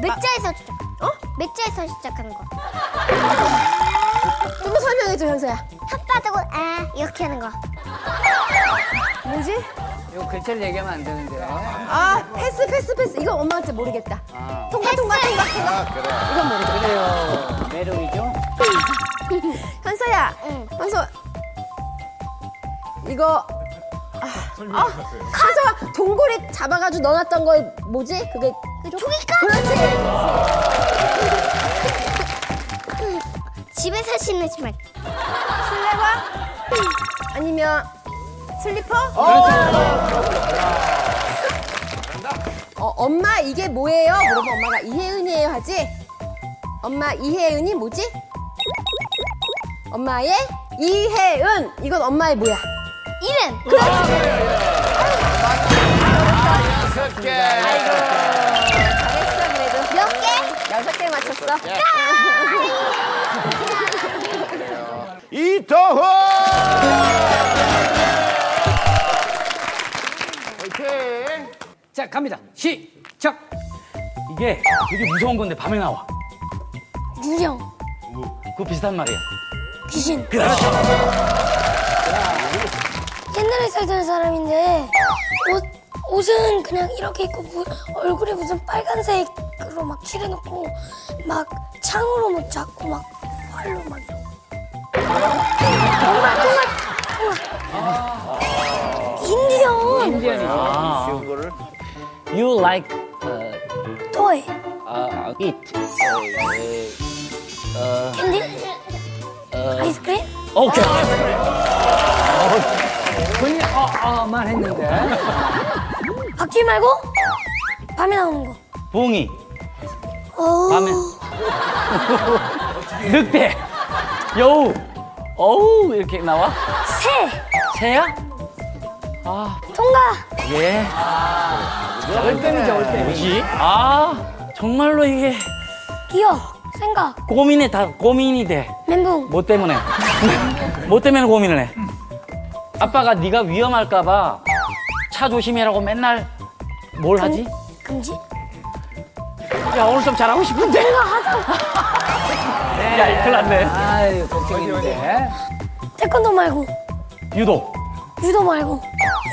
맥자에서 시작. 어? 맥자에서 시작하는 거. 좀더 설명해줘 현서야. 혓바닥으로 아 이렇게 하는 거. 뭐지? 이거 글자를 얘기하면 안 되는데요. 아 패스 패스 패스 이건 엄마한테 모르겠다. 아, 통과 통과 통과. 아 그래. 이건 모르겠다. 그래요. 매력이죠? 현서야. 응. 현서 이거 아, 아, 현서가 동고리 잡아가지고 넣어놨던 거 뭐지? 그게 그 종이컵. 그렇지. 집에서 신는 신발. 실내화 아니면 슬리퍼? 어, 엄마 이게 뭐예요? 물어보면 엄마가 이혜은이에요 하지? 엄마 이혜은이 뭐지? 엄마의 이혜은 이건 엄마의 뭐야? 이름. 여섯 맞췄어 이도호. 오케이. 자, 갑니다. 시작! 이게 되게 무서운 건데 밤에 나와. 유령. 그거 비슷한 말이야. 귀신. 그렇죠. 옛날에 살던 사람인데 옷 옷은 그냥 이렇게 입고 무- 얼굴에 무슨 빨간색으로 막 칠해놓고 막 창으로 막 잡고 막 활로 막 이러고. 정말 정말 정말. 인디언 인디언이죠. 아, 쉬운 거를. you like uh, 토이 uh, eat. Uh, uh, 캔디 아이스크림 오케이. 본인이 어, 어만 했는데. 바퀴 말고 밤에 나오는 거. 봉이. 어. 밤에. 늑대. 여우. 어우 이렇게 나와? 새 새야? 통과 예. 올빼미죠, 올빼미. 뭐지? 아 정말로 이게 기억 생각 고민에 다 고민이 돼. 멘붕 뭐 때문에? 뭐 때문에 고민을 해? 아빠가 네가 위험할까 봐 차 조심해라고 맨날 뭘 하지? 금지 야 오늘 좀 잘하고 싶은데. 야 큰일 났네. 아유, 걱정인데. 태권도 말고 유도. 유도 말고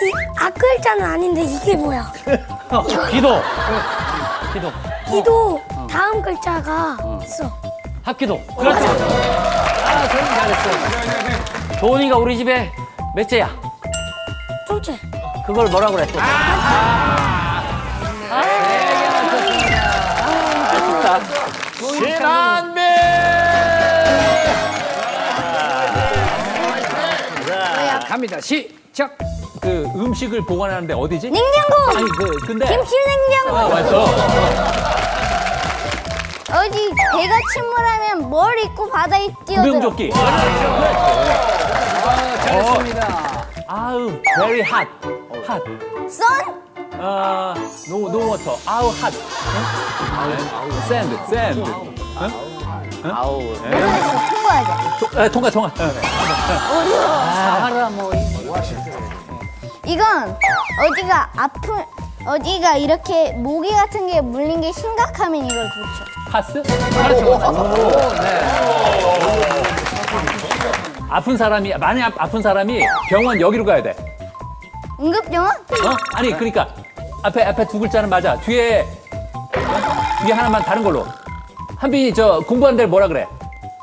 이 앞글자는 아닌데 이게 뭐야 기도. 기도. 기도 다음 글자가 있어 합기도. 그렇지. 아, 선생님 잘했어. 도훈이가 우리 집에 몇째야? 둘째 그걸 뭐라 그래 또? 신한배. 갑니다. 시작! 그 음식을 보관하는데 어디지? 냉장고 아니 그 근데 김치 냉장고 맞어. 어디 배가 침몰하면 뭘 입고 바다에 뛰어들어 구명조끼. 아, 잘했습니다. 아우 very hot. hot. 선 아 no no water. 아우? 아우 sand sand. 아우. 통과하자 통- 아, 통과 통과. 응. 사하라 뭐. 이건 어디가 아픈 어디가 이렇게 모기 같은 게 물린 게 심각하면 이걸 붙여 파스? 그렇죠. 오, 네. 아픈 사람이 많이 아, 아픈 사람이 병원 여기로 가야 돼. 응급병원 어? 아니 그러니까 앞에 앞에 두 글자는 맞아. 뒤에 어? 뒤에 하나만 다른 걸로. 한빈이 저 공부하는 데를 뭐라 그래?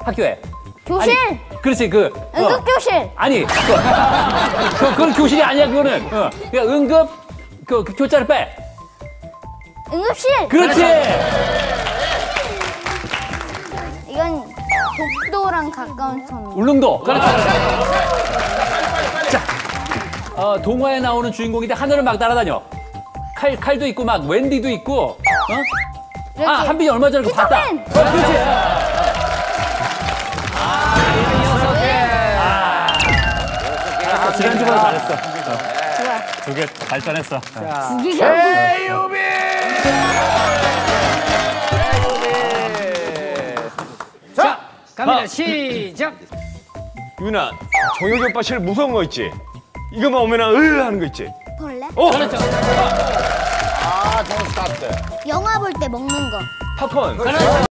학교에. 교실 아니, 그렇지 그. 어. 응급교실 아니, 그, 그, 그건 교실이 아니야, 그거는. 어. 그러니까 응급, 그, 그 교자를 빼. 응급실 그렇지! 이건 독도랑 가까운 섬 울릉도. 그렇지. 자, 어, 동화에 나오는 주인공인데 하늘을 막 날아다녀. 칼, 칼도 있고, 막, 웬디도 있고, 어? 이렇게 아, 한빈이 얼마 전에 봤다. 어, 그렇지. 아, 지난주보다 잘했어. 두 개 발전했어. 최유빈. 자, 갑니다. 시작! 유나, 정혁이 오빠 제일 무서운 거 있지? 이거만 오면 으 하는 거 있지? 벌레 어? 그렇죠. 아, don't stop there. 영화 볼 때 먹는 거 팝콘.